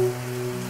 Música